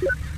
Yeah.